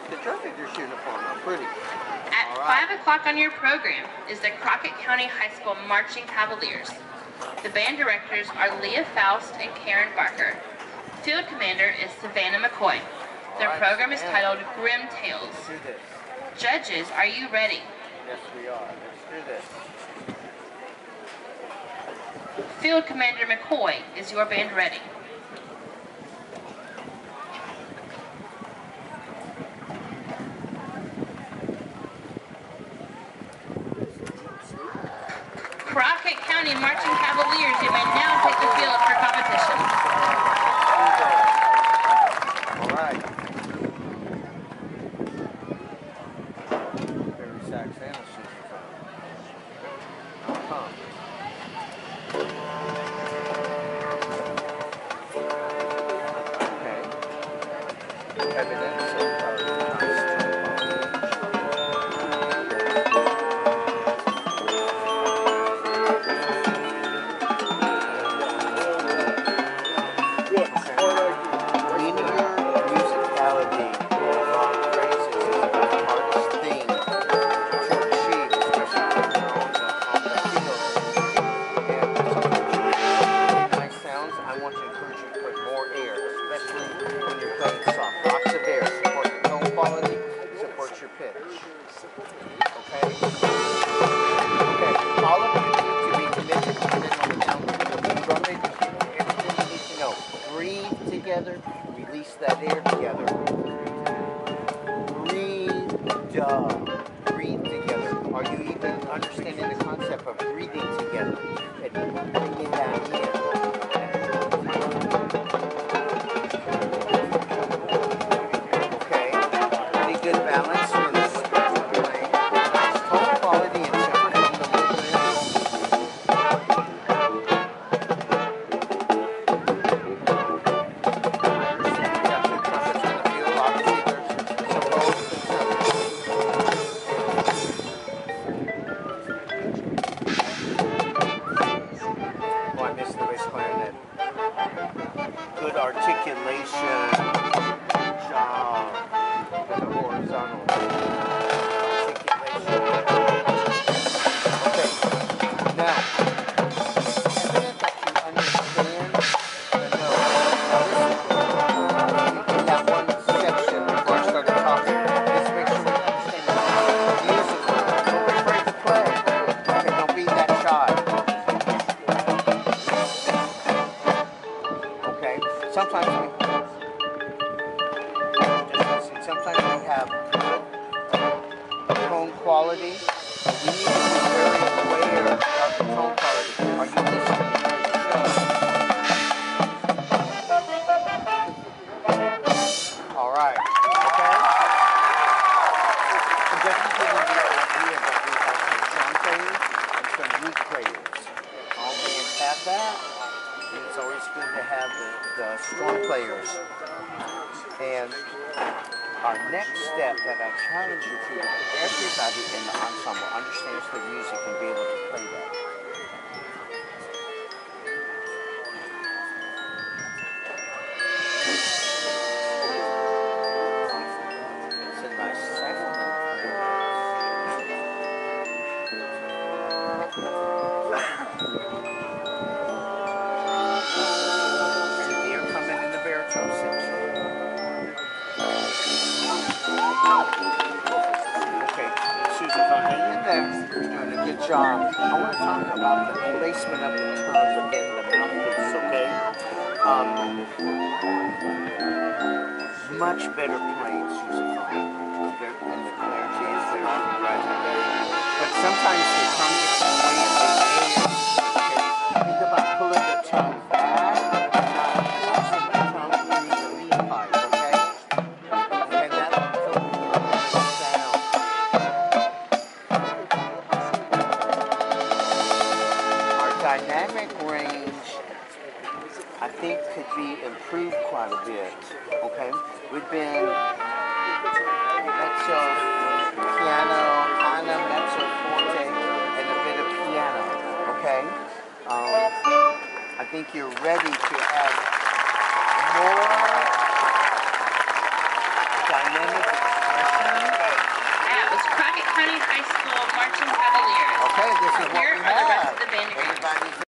nice. Good job with your uniform. Pretty. At right. 5 o'clock on your program is the Crockett County High School Marching Cavaliers. The band directors are Leah Foust and Karen Barker. Field commander is Savannah McCoy. Their right, program is Savannah. titled Grim Tales. Let's do this. Judges, are you ready? Yes, we are. Let's do this. Field Commander McCoy, is your band ready? Crockett County Marching Cavaliers, you may now take the field for competition. Evidence Breathe Good articulation. Job. The horizontal Sometimes we. Sometimes we have tone quality. You need to be very aware of quality. Are you listening to the show? All right. Okay. We some players. All that. It's always good to have the, the strong players. And our next step that I challenge you to, everybody in the ensemble understands the music and be able to play that. I want to talk about the placement of the tongue within the mouthpiece, okay? Um, much better playing, Susan. Very- think, could be improved quite a bit. Okay, we've been mezzo piano, of mezzo forte, and a bit of piano. Okay, um, I think you're ready to add more dynamic expression. That was Crockett County High School Marching Cavaliers. Okay, this is what Here we are the rest of the band